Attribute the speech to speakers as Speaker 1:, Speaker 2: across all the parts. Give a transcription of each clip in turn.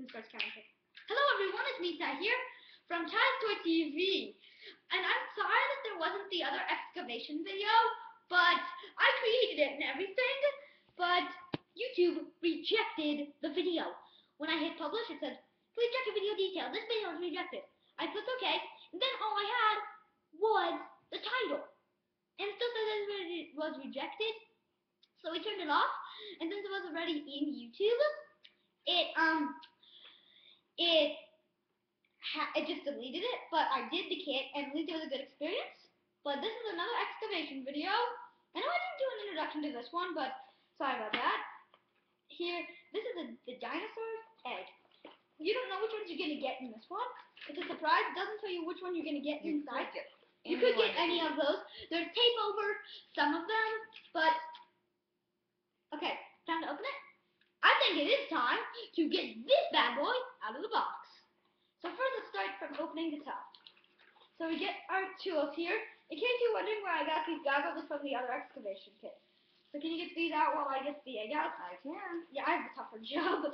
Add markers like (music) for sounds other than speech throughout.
Speaker 1: Who starts counting? Hello everyone, it's me here from Toy TV. And I'm sorry that there wasn't the other excavation video, but I created it and everything, but YouTube rejected the video. When I hit publish, it says, please check your video details. This video is rejected. I clicked OK, and then all I had was the title. And it still says it was rejected, so we turned it off. And since it was already in YouTube, it um it ha- it just deleted it, but I did the kit, and at least it was a good experience. But this is another excavation video. I know I didn't do an introduction to this one, but sorry about that. Here, this is a, the dinosaur's egg. You don't know which ones you're gonna get in this one. It's a surprise. It doesn't tell you which one you're gonna get
Speaker 2: You
Speaker 1: inside.
Speaker 2: could get
Speaker 1: You could get
Speaker 2: any
Speaker 1: any of those. There's tape over some of them, but okay, time to open it. I think it is time to get this bad boy out of the box. So first, let's start from opening the top. So we get our tools here. In case you're wondering where I got these goggles, from the other excavation kit. So can you get these out while I get the egg out?
Speaker 2: I can.
Speaker 1: Yeah, I have a tougher job.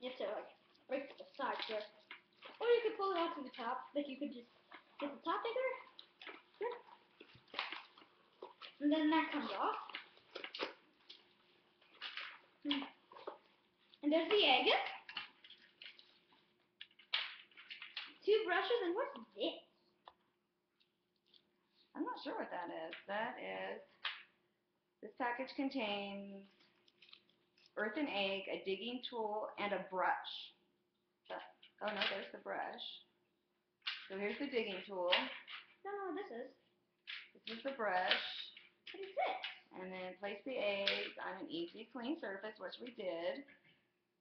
Speaker 1: You have to like break the side here. Or you could pull it out to the top. Like you could just get the top bigger. Here. And then that comes off. Hmm. And there's the egg. Two brushes and what's this?
Speaker 2: I'm not sure what that is. That is, this package contains earthen egg, a digging tool, and a brush. But- oh no, there's the brush. So here's the digging tool.
Speaker 1: No, no, this is.
Speaker 2: This is the brush.
Speaker 1: What is this?
Speaker 2: And then place the eggs on an easy, clean surface, which we did.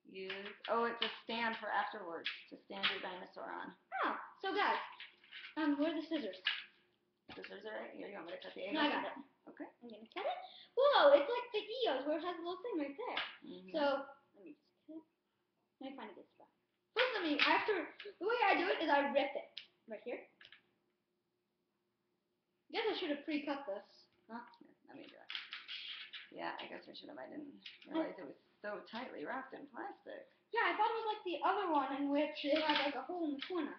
Speaker 2: Use, oh, it's a stand for afterwards to stand your dinosaur on.
Speaker 1: Oh, so guys, um, where are the scissors?
Speaker 2: Scissors are right here. You want me to cut the egg?
Speaker 1: No, I got it.
Speaker 2: Okay.
Speaker 1: I'm gonna cut it. Whoa, it's like the EOS where it has a little thing right there.
Speaker 2: Mhm.
Speaker 1: So let me just cut it. Let me find a good spot. First, let me after the way I do it is I rip it right here. I Guess I should have pre-cut this.
Speaker 2: Huh? Here, let me do it. Yeah, I guess I should have. I didn't realize it was so tightly wrapped in plastic.
Speaker 1: Yeah, I thought it was like the other one in which it had like a hole in the corner.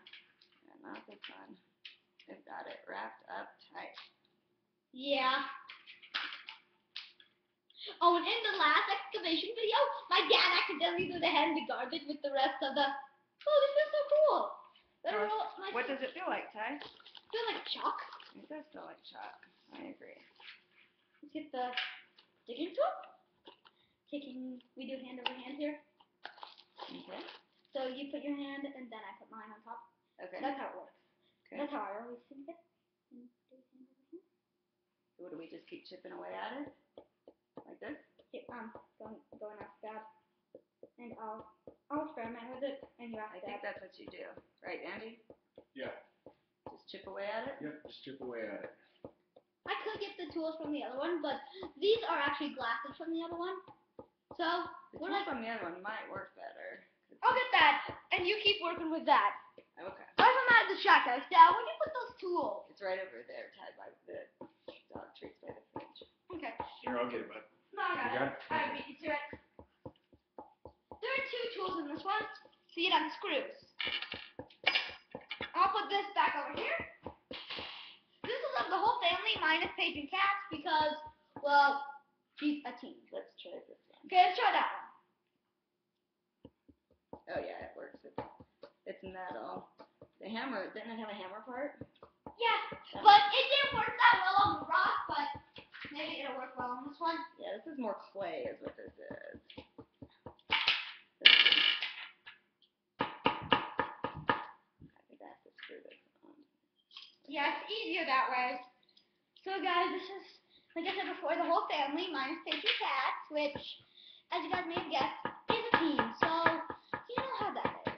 Speaker 2: Yeah, not this one. They've got it wrapped up tight.
Speaker 1: Yeah. Oh, and in the last excavation video, my dad accidentally threw the head in the garbage with the rest of the. Oh, this is so cool. All nice.
Speaker 2: What does it feel like, Ty?
Speaker 1: feel like chalk?
Speaker 2: It does feel like chalk. I agree.
Speaker 1: Let's get the digging tool. Taking, we do hand over hand here.
Speaker 2: Okay.
Speaker 1: So you put your hand and then I put mine on top.
Speaker 2: Okay.
Speaker 1: That's how it works.
Speaker 2: Okay.
Speaker 1: That's how I always think it. And do hand over hand.
Speaker 2: So what do we just keep chipping away at it? Like this?
Speaker 1: Here, um, going, going off that. And I'll, I'll experiment with it and you
Speaker 2: I think that's what you do. Right, Andy?
Speaker 3: Yeah.
Speaker 2: Just chip away at it?
Speaker 3: Yep, just chip away at it.
Speaker 1: I could get the tools from the other one, but these are actually glasses from the other one. So,
Speaker 2: The
Speaker 1: What
Speaker 2: tool
Speaker 1: I-
Speaker 2: from the other one might work better. 'cause-
Speaker 1: I'll get that, and you keep working with that.
Speaker 2: Okay.
Speaker 1: Why am I at the shot, guys? Dad, where'd you put those tools?
Speaker 2: It's right over there, tied by the dog treats by the fridge.
Speaker 1: Okay.
Speaker 3: Here, I'll get it, bud.
Speaker 1: No, I got
Speaker 3: got
Speaker 1: it.
Speaker 3: it?
Speaker 1: I beat you to it. There are two tools in this one. See it on screws. I'll put this back over here. This is of the whole family minus Paige and Cat because, well, she's a teen.
Speaker 2: Let's try this one.
Speaker 1: Okay, let's try that one.
Speaker 2: Oh yeah, it works. It's, it's metal. The hammer, didn't it have a hammer part?
Speaker 1: Yeah, but it didn't work that well on the rock, but maybe it'll work well on this one.
Speaker 2: Yeah, this is more clay is what this is. I think I have to screw this on.
Speaker 1: Yeah, it's easier that way. So guys, this is, like I said before, the whole family minus Paige and Cat, which, as you guys may have guessed, is a team. So, you know how that is.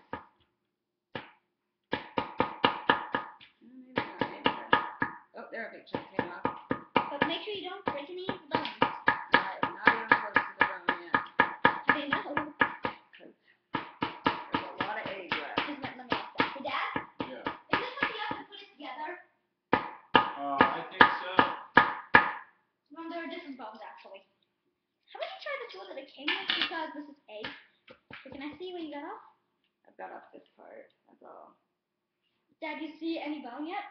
Speaker 2: Mm, Maybe not, maybe not. Oh, there a big chunk came off.
Speaker 1: But make sure you don't break any bones.
Speaker 2: Alright, not even close to the bone yet.
Speaker 1: They know.
Speaker 2: Cause there's a lot of egg left.
Speaker 1: Just let, let me ask that. Hey, Dad,
Speaker 3: Yeah.
Speaker 1: is this what you have to put it together?
Speaker 3: Uh, I think so.
Speaker 1: Well, there are different bones, actually. How about you try the tool that it came with? Because this is A, But can I see what you got off?
Speaker 2: I've this part. That's all.
Speaker 1: Dad, you see any bone yet?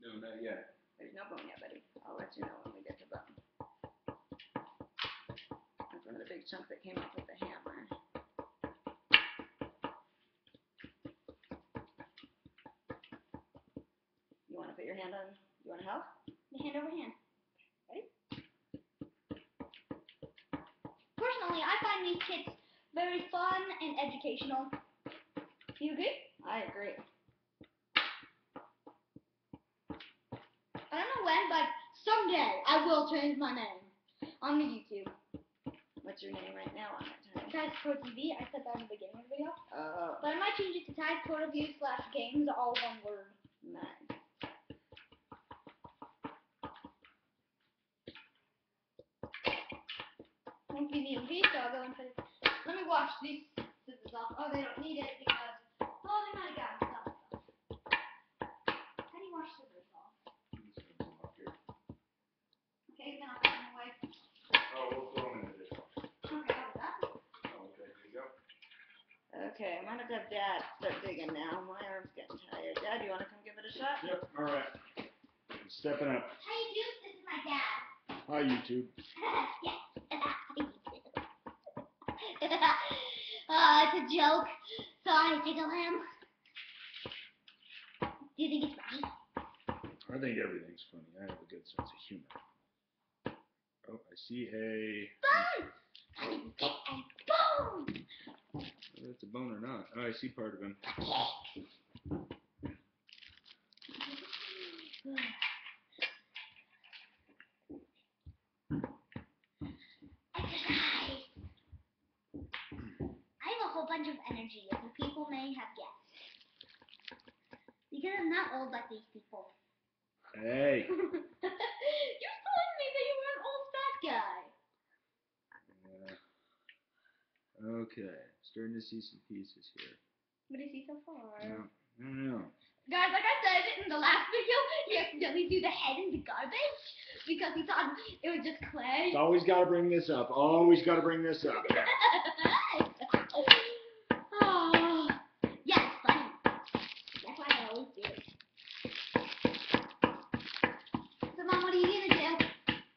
Speaker 3: No, not yet.
Speaker 2: There's no bone yet, buddy. I'll let you know when we get to bone. That's one of the big chunks that came off with the hammer. You want to put your hand on? You want to help?
Speaker 1: Hand over hand. Ready? Personally, I find these kits very fun and educational. You agree?
Speaker 2: I agree.
Speaker 1: I don't know when, but someday I will change my name on the YouTube.
Speaker 2: What's your name right now on it, honey?
Speaker 1: Ties Pro TV. I said that in the beginning of the video.
Speaker 2: Oh,
Speaker 1: But I might change it to Ties Pro Review slash games, all one word.
Speaker 2: nice.
Speaker 1: Won't be so I'll go and put it. Let me wash these scissors off. Oh, they don't need it because, well, they might have stuff. How do you wash scissors off?
Speaker 3: Just gonna come up here.
Speaker 1: Okay, then I'll put them away.
Speaker 3: Oh, we'll throw them in the dishwasher.
Speaker 1: Okay, I'll do that.
Speaker 3: Oh, okay, there you go.
Speaker 2: Okay, I'm gonna have Dad start digging now. My arm's getting tired. Dad, you wanna come give it a shot?
Speaker 3: Yep, all right. Stepping up.
Speaker 1: How you do? This is my dad.
Speaker 3: Hi, YouTube. (laughs)
Speaker 1: yes. uh, (laughs) it's a joke. Tickle him. Do you think it's funny?
Speaker 3: I think everything's funny. I have a good sense of humor. Oh, I see a.
Speaker 1: And boom!
Speaker 3: Whether it's a bone or not. Oh, I see part of him.
Speaker 1: Exercise. I have a whole bunch of energy, as the people may have guessed. I'm not old like these people.
Speaker 3: Hey. (laughs)
Speaker 1: you told me that you were an old fat guy.
Speaker 3: Uh, okay, starting to see some pieces here.
Speaker 1: What do you see so far?
Speaker 3: No, I don't know.
Speaker 1: Guys, like I said in the last video, he accidentally threw the head in the garbage because he thought it was just clay.
Speaker 3: Always got to bring this up. Always got to bring this up. (laughs)
Speaker 1: oh, yeah, it's funny. That's why I always do it. So, Mom, what are you gonna do?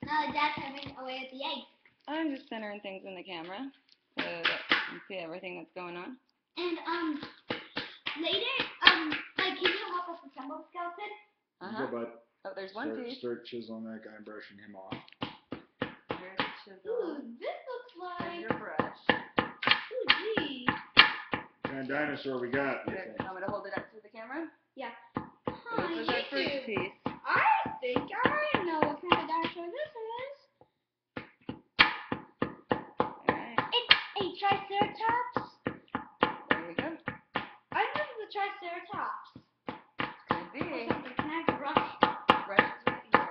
Speaker 1: Now that Dad's having away with the eggs.
Speaker 2: I'm just centering things in the camera so that you can see everything that's going on.
Speaker 1: And, um, later, um, like, can you help us assemble the skeleton?
Speaker 2: Uh
Speaker 3: Go,
Speaker 2: huh.
Speaker 3: bud.
Speaker 2: Oh, there's one
Speaker 3: Start,
Speaker 2: piece.
Speaker 3: start chiseling that guy and brushing him off.
Speaker 2: There's a chisel.
Speaker 1: Ooh, this looks
Speaker 2: There's
Speaker 1: like,
Speaker 2: your brush.
Speaker 1: ooh, gee.
Speaker 3: What kind of dinosaur we got? you
Speaker 2: Here,
Speaker 3: think?
Speaker 2: you want me to hold it up to the camera?
Speaker 1: Huh,
Speaker 2: this is our first
Speaker 1: YouTube.
Speaker 2: piece.
Speaker 1: I think I know what kind of dinosaur this is.
Speaker 2: Alright,
Speaker 1: It's a triceratops.
Speaker 2: there we go.
Speaker 1: I know the triceratops.
Speaker 2: Could be.
Speaker 1: Or something. Can I have a brush?
Speaker 2: Brush is right here.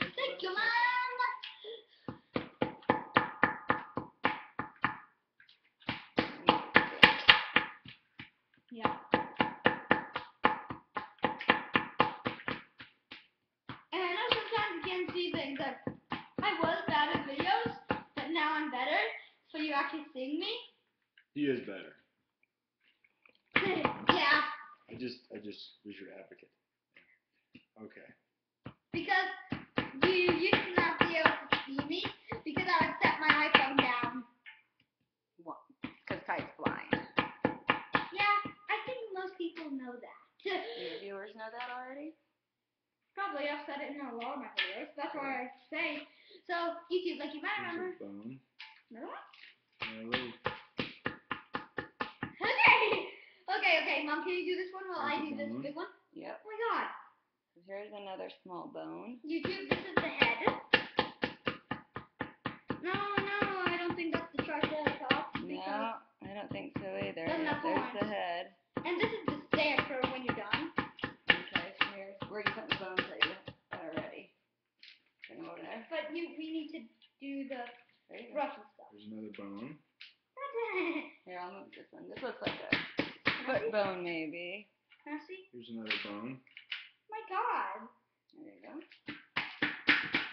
Speaker 2: Here's
Speaker 1: Thank
Speaker 2: the
Speaker 1: you,
Speaker 2: little
Speaker 1: Mom. Yeah. And I know sometimes you can't see things that I was bad at videos, but now I'm better. So you're actually seeing me?
Speaker 3: He is better. (laughs)
Speaker 1: yeah.
Speaker 3: I just, I just was your advocate. Okay.
Speaker 1: Because you used to not be able to see me because I would set my iPhone down. What?
Speaker 2: Because Kite's blind.
Speaker 1: Yeah, I think most people know that.
Speaker 2: Do (laughs) your viewers know that already?
Speaker 1: Probably I've said it in a lot of my videos. That's why I say. So YouTube, like you might remember.
Speaker 3: There's a bone.
Speaker 1: Remember that?
Speaker 3: Yeah, a little,
Speaker 1: Okay. Okay, okay, Mom, can you do this one while I do this
Speaker 3: mm-hmm.
Speaker 1: big one?
Speaker 2: Yep.
Speaker 1: Oh my God.
Speaker 2: Here's another small bone.
Speaker 1: YouTube, this is the head. No, no, I don't think that's the triceratops.
Speaker 2: No,
Speaker 1: Because,
Speaker 2: I don't think so either.
Speaker 1: Doesn't
Speaker 2: Yep,
Speaker 1: have
Speaker 2: there's
Speaker 1: horns.
Speaker 2: the head.
Speaker 1: and this is the stand for when you're done.
Speaker 2: Okay, so here's where you put the bones that you that are ready. Bring them over there.
Speaker 1: But you, we need to do the
Speaker 2: There you go.
Speaker 1: brush and stuff.
Speaker 3: there's another bone.
Speaker 2: Here, I'll move this one. This looks like a
Speaker 1: Can I
Speaker 2: foot
Speaker 1: see?
Speaker 2: bone, maybe.
Speaker 1: Can I see?
Speaker 3: Here's another bone.
Speaker 1: My God.
Speaker 2: There you go.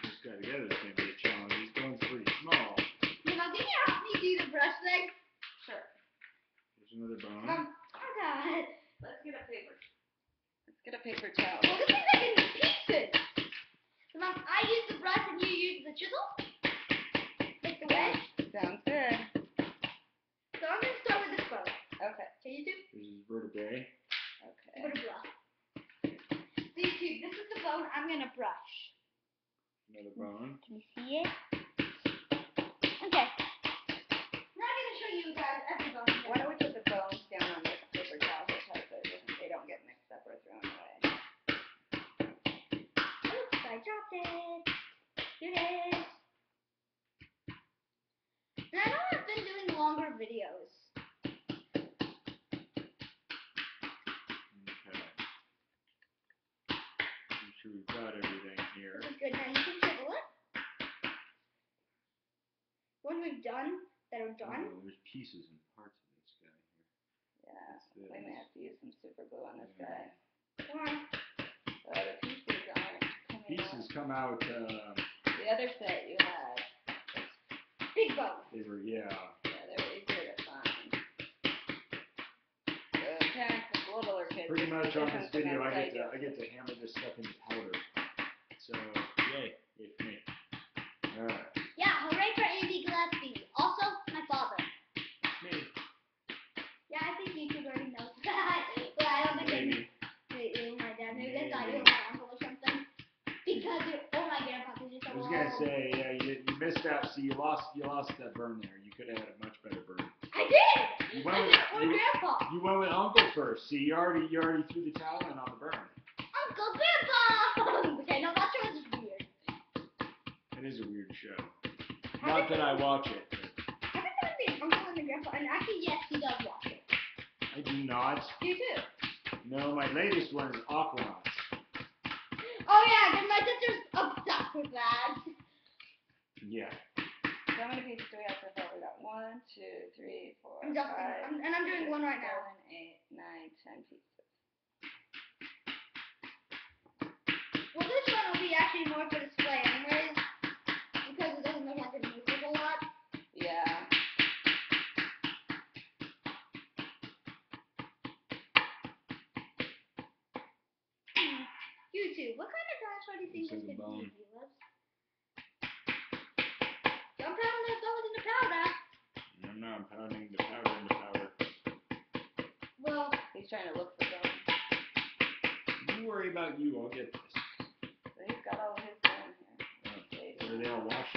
Speaker 3: This guy together is going to be a challenge. These bones are pretty small.
Speaker 1: You know, can you help me do the brush thing?
Speaker 2: Sure.
Speaker 3: Another bone.
Speaker 1: Um, oh god.
Speaker 2: Let's get a paper. Let's get a paper towel.
Speaker 1: Well, this is like in pieces. So, Mom, I use the brush and you use the chisel. Make the wedge.
Speaker 2: Sounds good.
Speaker 1: So I'm gonna start with this bone.
Speaker 2: Okay.
Speaker 1: Okay, you two?
Speaker 3: This is vertebrae.
Speaker 2: Okay.
Speaker 1: Vertebra. So you two, this is the bone I'm gonna brush.
Speaker 3: Another bone.
Speaker 1: Can you see it? Okay. Now I'm gonna show you guys every bone. here.
Speaker 2: Why don't we put the bones down on this paper towel so that it doesn't- they don't get mixed up or thrown away?
Speaker 1: Oops, I dropped it. Do this. And I know I've been doing longer videos.
Speaker 3: Okay. I'm sure we've got everything here.
Speaker 1: This is good. Now you can chisel it. Done, that are done.
Speaker 3: Oh, there's pieces and parts of this guy here.
Speaker 2: Yeah.
Speaker 3: This?
Speaker 2: may have to use some super glue on this
Speaker 3: Yeah.
Speaker 2: guy.
Speaker 1: Come on.
Speaker 2: Oh, the pieces aren't coming
Speaker 3: Pieces come out. Uh.
Speaker 2: The other set you had,
Speaker 1: Big bone.
Speaker 3: they were yeah.
Speaker 2: yeah, they were easier to find. So parents with littler kids.
Speaker 3: Pretty much on this video, I get to. I get to hammer this stuff into powder. So yay, yay for me. All right,
Speaker 1: Yeah, hooray for Andy Gillespie. Also, my father.
Speaker 3: me
Speaker 1: Yeah, I think YouTube already knows that. but I don't think they
Speaker 3: maybe.
Speaker 1: knew you, my dad. Maybe they thought
Speaker 3: Maybe.
Speaker 1: you were my uncle or something. Because you, or my grandpa, because you're so
Speaker 3: I was
Speaker 1: old.
Speaker 3: gonna say yeah, you, you missed out. See, you lost you lost that burn there. You could have had a much better burn.
Speaker 1: I did!
Speaker 3: You went with you,
Speaker 1: grandpa.
Speaker 3: you went with Uncle first. See, you already you already threw the towel in on the burn.
Speaker 1: Uncle Grandpa! (laughs) okay, no, that show is weird.
Speaker 3: It is a weird show. Not that I watch it. but
Speaker 1: Every time be uncle and grandpa, and actually, yes, he does watch it.
Speaker 3: I do not.
Speaker 1: You too.
Speaker 3: No, my latest one is Octonauts.
Speaker 1: Oh yeah, because my sister's obsessed with that.
Speaker 3: Yeah.
Speaker 2: So how many pieces do we have so far? We got one, two, three, four,
Speaker 1: I'm
Speaker 2: five,
Speaker 1: I'm, and I'm doing one right now.
Speaker 2: seven, eight, nine, ten pieces.
Speaker 1: Well, this one will be actually more for display
Speaker 2: He's trying to look for them.
Speaker 3: You worry about you. I'll get this.
Speaker 2: So he's got all his going here. Okay,
Speaker 3: Are they all washed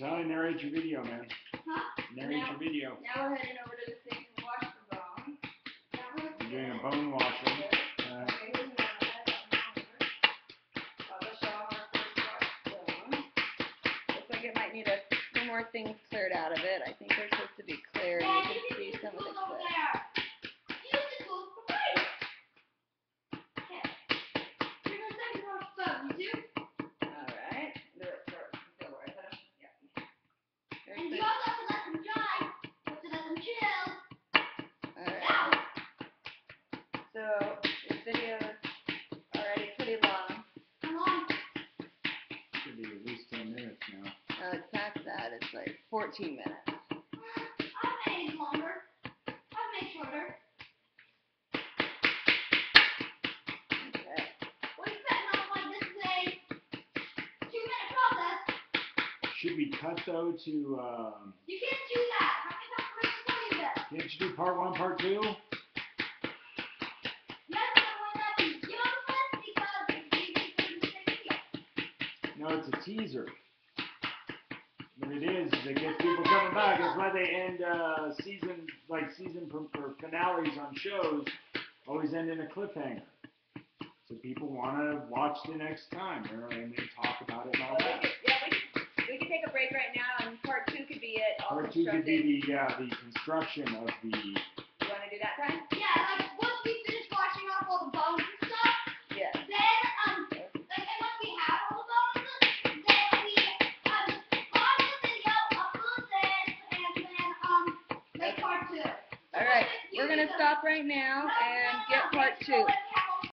Speaker 3: Natalia, narrate your video, man.
Speaker 1: Huh?
Speaker 3: Narrate
Speaker 2: Now-
Speaker 3: your video.
Speaker 2: Now we're heading over to the sink to wash the bone.
Speaker 1: That one's
Speaker 3: You're doing a bone washing. Uh,
Speaker 2: Okay, who's gonna head on over? I'll just show 'em our first wash. Looks like it might need a few more things cleared out of it. I think they're supposed to be clear and
Speaker 1: Yeah,
Speaker 2: you
Speaker 1: you
Speaker 2: can
Speaker 1: can
Speaker 2: see some of the
Speaker 1: tools over
Speaker 2: clips.
Speaker 1: there. Use the tools for free. Okay. Here's our second wash bone, you two.
Speaker 2: Alright. Do it first. Don't worry about it. Yeah. There's
Speaker 1: And
Speaker 2: the-
Speaker 1: you also have to let them dry. You have to let them chill.
Speaker 2: Alright.
Speaker 1: Now,
Speaker 2: So this video is already pretty long.
Speaker 1: come on.
Speaker 3: should be at least 10 minutes now.
Speaker 2: Uh, it's past that. It's like 14 minutes.
Speaker 1: I've made longer. I've made shorter.
Speaker 2: Okay.
Speaker 1: What are you betting on like this is a two minute process?
Speaker 3: Should we cut though to, um,
Speaker 1: You can't do that. How many times am I tell you this?
Speaker 3: can't you do part one, part two?
Speaker 1: You guys want that to give up because it's easy for you to make video.
Speaker 3: No, it's a teaser. What it is, it gets people coming back. That's why they end uh, season, like season pr- or finales on shows, always end in a cliffhanger. So people want to watch the next time, you know, and they talk about it and all that.
Speaker 2: yeah, we could, we could take a break right now, and part two could be it. all
Speaker 3: Part two could be the, uh, the construction of the,
Speaker 2: You want to do that time?
Speaker 1: Yeah, like once we finish washing off all the bones and stuff,
Speaker 2: Yeah.
Speaker 1: then um like and once we have all the bones, then we um
Speaker 2: we're gonna stop right now and get part two.